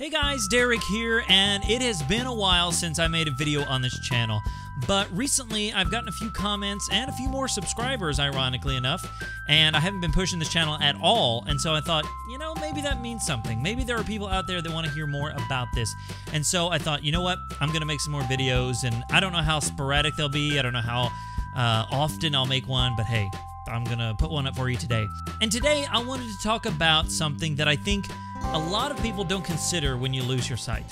Hey guys, Derek here, and it has been a while since I made a video on this channel, but recently I've gotten a few comments and a few more subscribers, ironically enough, and I haven't been pushing this channel at all, and so I thought, you know, maybe that means something. Maybe there are people out there that want to hear more about this, and so I thought, you know what, I'm going to make some more videos, and I don't know how sporadic they'll be, I don't know how uh, often I'll make one, but hey, I'm going to put one up for you today. And today I wanted to talk about something that I think a lot of people don't consider when you lose your sight.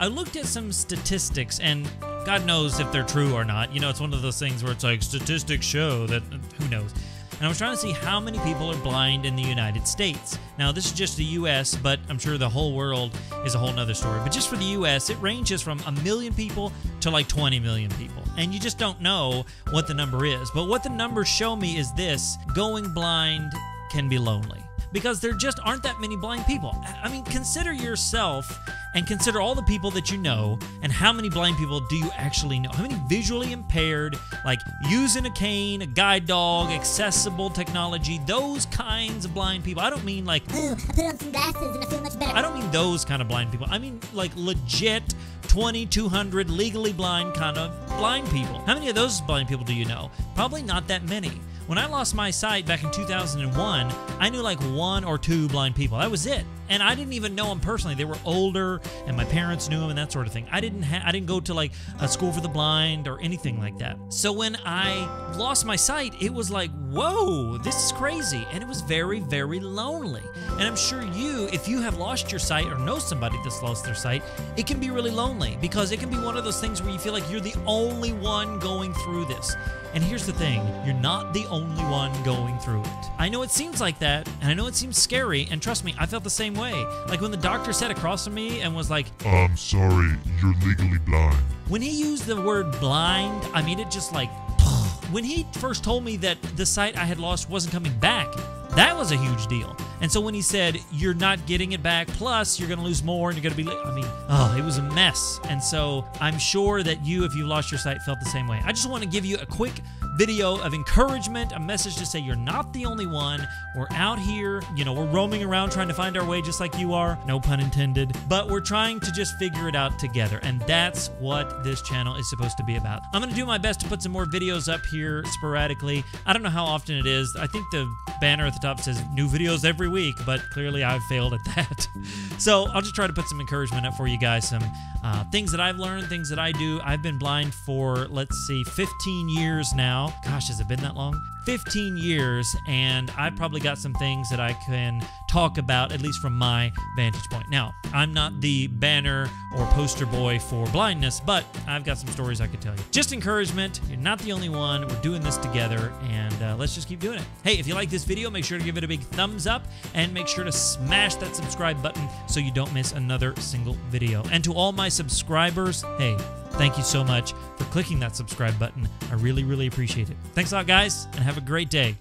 I looked at some statistics, and God knows if they're true or not. You know, it's one of those things where it's like statistics show that who knows. And I was trying to see how many people are blind in the United States. Now, this is just the US, but I'm sure the whole world is a whole nother story. But just for the US, it ranges from a million people to like 20 million people. And you just don't know what the number is. But what the numbers show me is this going blind can be lonely because there just aren't that many blind people. I mean, consider yourself and consider all the people that you know and how many blind people do you actually know? How many visually impaired, like using a cane, a guide dog, accessible technology, those kinds of blind people. I don't mean like, I put on some glasses and I feel much better. I don't mean those kind of blind people. I mean like legit 2200 legally blind kind of blind people. How many of those blind people do you know? Probably not that many. When I lost my sight back in 2001, I knew like one or two blind people. That was it. And I didn't even know them personally. They were older and my parents knew them and that sort of thing. I didn't ha- I didn't go to like a school for the blind or anything like that. So when I lost my sight, it was like, "Whoa, this is crazy." And it was very very lonely. And I'm sure you if you have lost your sight or know somebody that's lost their sight, it can be really lonely because it can be one of those things where you feel like you're the only one going through this. And here's the thing you're not the only one going through it. I know it seems like that, and I know it seems scary, and trust me, I felt the same way. Like when the doctor sat across from me and was like, I'm sorry, you're legally blind. when he used the word blind, I mean, it just like, when he first told me that the sight I had lost wasn't coming back, that was a huge deal. And so when he said, You're not getting it back, plus you're going to lose more and you're going to be, I mean, oh, it was a mess. And so I'm sure that you, if you lost your sight, felt the same way. I just want to give you a quick video of encouragement, a message to say you're not the only one. We're out here, you know, we're roaming around trying to find our way just like you are, no pun intended, but we're trying to just figure it out together. And that's what this channel is supposed to be about. I'm going to do my best to put some more videos up here sporadically. I don't know how often it is. I think the banner at the top says new videos every week, but clearly I've failed at that. so I'll just try to put some encouragement up for you guys, some uh, things that I've learned, things that I do. I've been blind for, let's see, 15 years now. Gosh, has it been that long? 15 years, and I've probably got some things that I can talk about, at least from my vantage point. Now, I'm not the banner or poster boy for blindness, but I've got some stories I could tell you. Just encouragement. You're not the only one. We're doing this together, and uh, let's just keep doing it. Hey, if you like this video, make sure to give it a big thumbs up, and make sure to smash that subscribe button so you don't miss another single video. And to all my subscribers, hey, Thank you so much for clicking that subscribe button. I really, really appreciate it. Thanks a lot, guys, and have a great day.